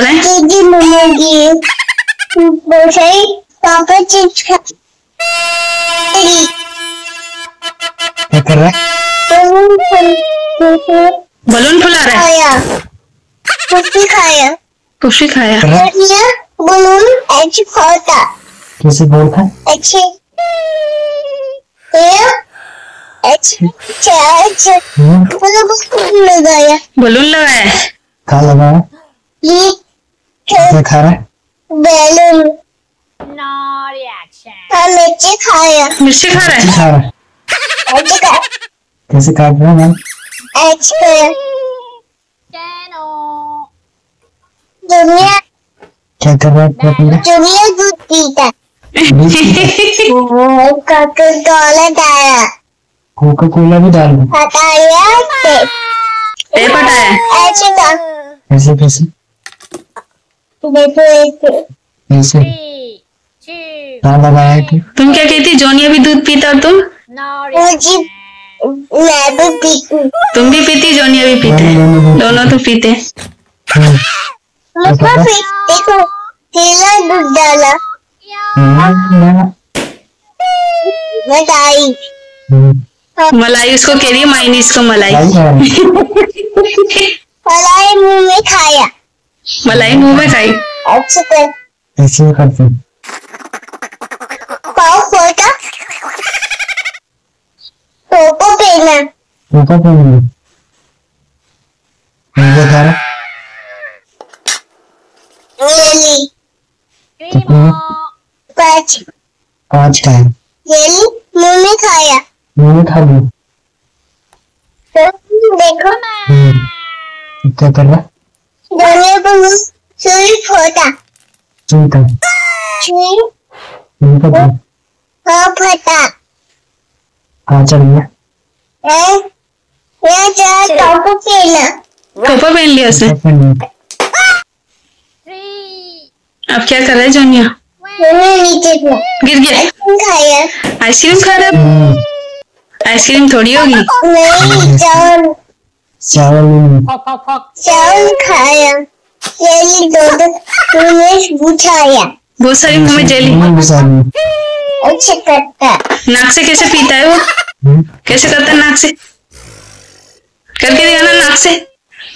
करें दीदी मम्मी बोले पापा चिप्स खा क्या कर रहा है बलून फुला रहा है? कुछ खाया। पुफी खाया। कर रहा है ये बलून ऐसे खाता कैसे बोलता अच्छे हम्म, मतलब उसको लगाया। बलून लगाया कहाँ लगा ये क्या खा रहा है? बैलून। No reaction. हाँ मिर्ची खाया मिर्ची खा रहा है? खा रहा है। ऐसे खा कैसे काट रहा है मैम? Channel. दुनिया क्या कर रहा है क्या दुनिया दूध पीता है। पीता है? वो काका डाला कोका कोला भी डाल दो हटाया से ए पटाया ऐसे कैसे कैसे? लगाया कि तुम क्या कहती जोनिया भी दूध पीता और तुम मुझे मैं भी पीती तुम भी पीती जोनिया भी पीते दोनों तो पीते। मुझको फिर देखो केला दूध डाला। हम्म, मलाई उसको कह रही है माइनीस को मलाई। है। मलाई मुँह में खाया। मलाई मुँह में खाई अच्छे कर कैसे करते पाव खोटा टोपो पहना रहा है? येली Three Mhm. more. पाँच। पाँच का है येली मुँह में खाया। मुँह में खा ली तो देखो। क्या कर रहा चुन का तो हाँ फटा कहाँ चल गया है यहाँ जा टोपो पहना टोपा पहन लिया उसने. अब क्या कर रहा है जोनिया नीचे गिर गया आइसक्रीम खा रहा है आइसक्रीम थोड़ी होगी नहीं चावल. चावल खाया येली दो दो मुँह में बुझाया बहुत सारी मुँह में जेली। अच्छे करता नाक से कैसे पीता है वो? हम्म, कैसे करता है नाक से करके दिखाना नाक से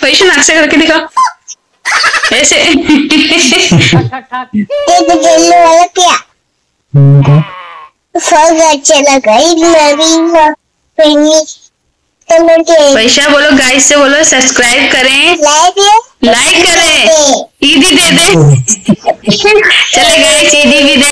वैसे नाक से करके दिखाओ ऐसे। tuck. वाला क्या? फल अच्छा लगा नवी पहनी कलर के वैशा बोलो गाइस से बोलो सब्सक्राइब करें। लाइक लाइक करें। ईदी दे दे। चले गाइस ईदी भी दे।